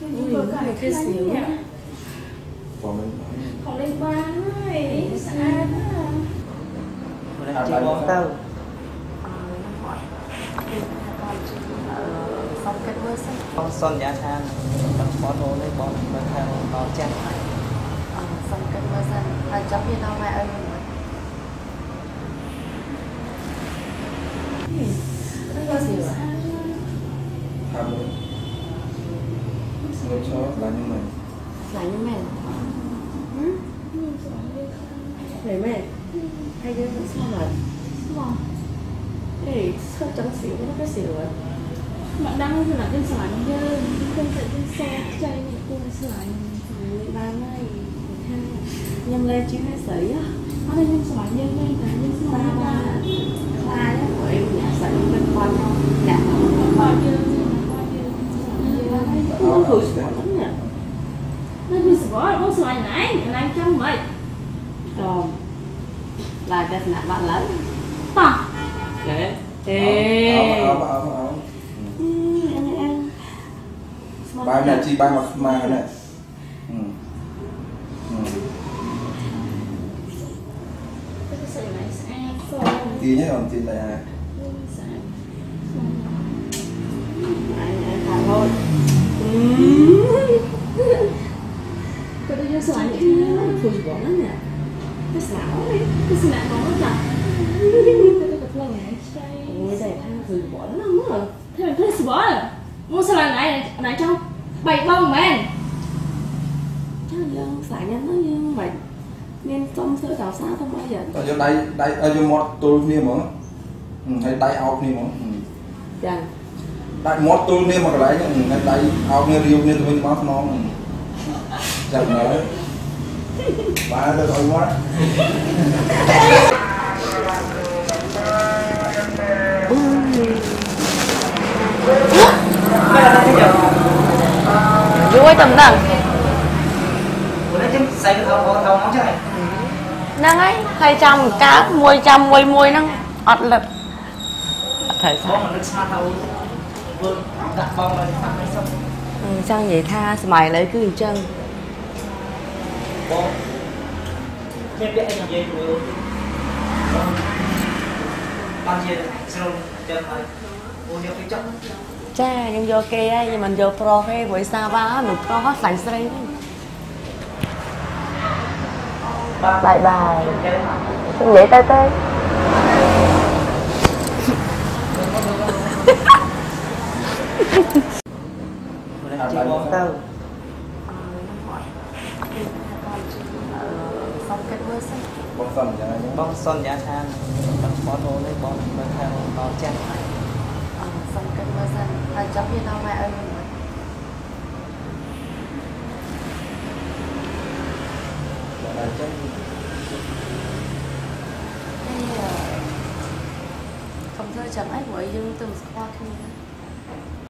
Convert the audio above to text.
Ui, cái kia xíu Còn lên lên ba ấy, xa kết với sách Xong xong giá than Xong bó đồ lấy bó đồ theo bó chân kết với sách Và biết đâu mẹ ơi Nó có gì vậy? như mình là như mẹ. Ừ? Để mẹ. Hay cái sao mà? Thì sao trắng xỉu nó cái xỉu vậy? Mà đang là trên sỏi chứ không phải trên xe chơi những cái sỏi ba mươi hai. Nhầm lên chứ hai sợi á. đây nãy nãy trong vậy rồi là cái nạn bạn lớn. Tỏ để ê. ba này chị ba mặt mà này ừ. Ừ. tí nhé còn tiền tại ai anh anh thôi, thôi ừ. ខ្ញុំស្រឡាញ់ខ្ញុំគួរច្បងណាស់ភាសាអូយភាសាមកតាទៅផ្លងឯងឆៃអូយតែថាគួរច្បងណាស់មើលធ្វើធ្វើស្បល់មកស្រឡាញ់ណៃណៃចង់បៃបងមែនចាំយើងស្រឡាញ់ហ្នឹងយើងមិនមានសុំធ្វើកោសាទៅមកយើងតើយកដៃដៃយកមាត់ទល់គ្នាហ្មងហើយដៃអោបគ្នាហ្មងចាំដៃមាត់ទល់គ្នាមកកន្លែងហ្នឹងហើយដៃអោបគ្នារាវគ្នាទៅវិញមកខ្នងហ្នឹង chậm nữa bà nó thôi quá vui tầm đẳng nâng ấy hai trăm cá môi trăm môi môi năng, ọt lật thời ừ, sao ừ, chẳng vậy tha? Mày lấy cứ chân. បមួយចាំមួយមួយហ្នឹងអត់លឹកអត់ត្រូវ ប ស្អា ងមិននឹកស្មានថាធ្វើដាក់បងឲ្យផាក់ឲ្យសុំ អញ្ចឹងនិយាយថាសម័យឥឡូវគឺអញ្ចឹង បងខ្ញុំពាក់អីនិយាយមួយបានជាស្រុកចឹងហើយអូនយកទៅចុះ ចាខ្ញុំយកគេហើយខ្ញុំមិនយកប្រុសទេព្រោះសាវ៉ាមនុស្សប្រុសហ្នឹងខ្លាញ់ស្រីហ្នឹង បាយបាយខ្ញុំនិយាយទៅទៅ ជី បងទៅ xong kết với sách បងសំយ៉ាងហ្នឹង បងសន្យាថានឹងបត់អូននេះបងមិនថាដល់ចាស់ហើយ Ờ, xong kết với sách là cháu biết đâu mẹ ơi ដល់ចឹង Thế, ờ, không thơ chẳng ách với dương từng qua khi